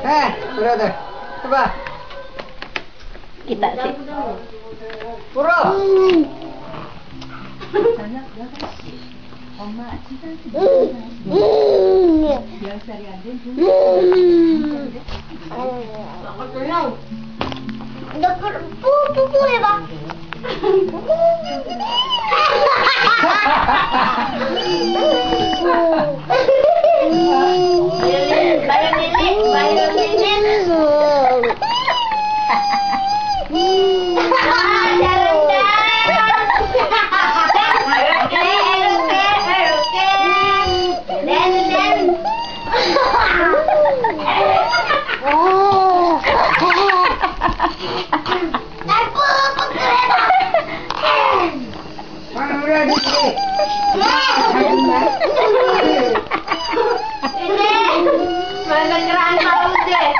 Eh, udah deh. Coba. Kita sih. Puro. Ako tunaw. Dokter, pu, pu, pu, ya, Bang. Ini, mana kerana kamu deh?